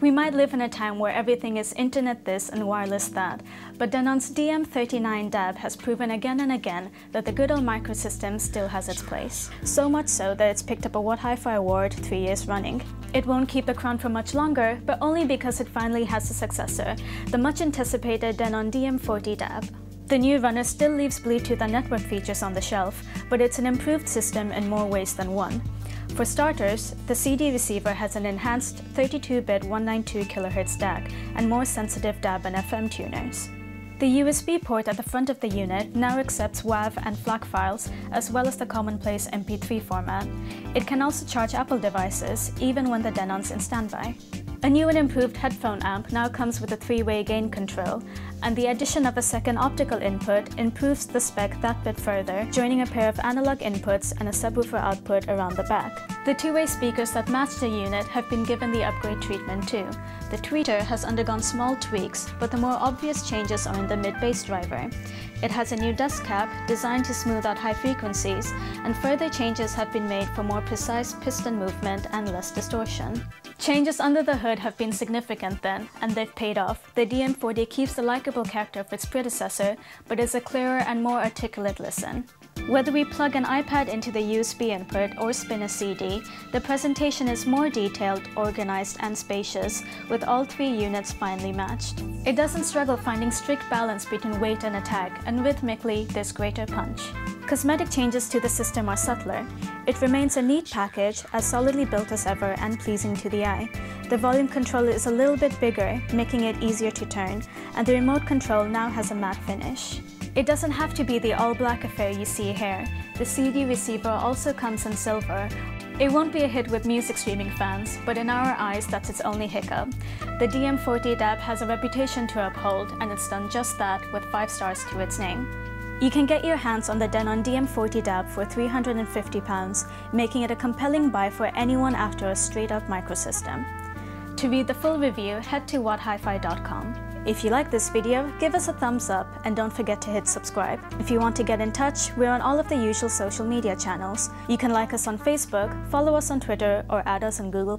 We might live in a time where everything is internet this and wireless that, but Denon's DM39 DAB has proven again and again that the good old microsystem still has its place. So much so that it's picked up a What Hi-Fi award three years running. It won't keep the crown for much longer, but only because it finally has a successor, the much anticipated Denon DM40 DAB. The new runner still leaves Bluetooth and network features on the shelf, but it's an improved system in more ways than one. For starters, the CD receiver has an enhanced 32-bit 192 kHz DAC and more sensitive DAB and FM tuners. The USB port at the front of the unit now accepts WAV and FLAC files, as well as the commonplace MP3 format. It can also charge Apple devices, even when the Denon's in standby. A new and improved headphone amp now comes with a three-way gain control, and the addition of a second optical input improves the spec that bit further, joining a pair of analog inputs and a subwoofer output around the back. The two-way speakers that match the unit have been given the upgrade treatment too. The tweeter has undergone small tweaks, but the more obvious changes are in the mid-bass driver. It has a new dust cap designed to smooth out high frequencies, and further changes have been made for more precise piston movement and less distortion. Changes under the hood have been significant then, and they've paid off. The DM40 keeps the likable character of its predecessor, but is a clearer and more articulate listen. Whether we plug an iPad into the USB input or spin a CD, the presentation is more detailed, organized and spacious, with all three units finely matched. It doesn't struggle finding strict balance between weight and attack, and rhythmically there's greater punch. Cosmetic changes to the system are subtler. It remains a neat package, as solidly built as ever and pleasing to the eye. The volume controller is a little bit bigger, making it easier to turn, and the remote control now has a matte finish. It doesn't have to be the all-black affair you see here. The CD receiver also comes in silver. It won't be a hit with music streaming fans, but in our eyes that's its only hiccup. The DM40 DAB has a reputation to uphold, and it's done just that with 5 stars to its name. You can get your hands on the Denon DM40 DAB for £350, making it a compelling buy for anyone after a straight-up microsystem. To read the full review, head to whathifi.com. If you like this video, give us a thumbs up and don't forget to hit subscribe. If you want to get in touch, we're on all of the usual social media channels. You can like us on Facebook, follow us on Twitter, or add us on Google+.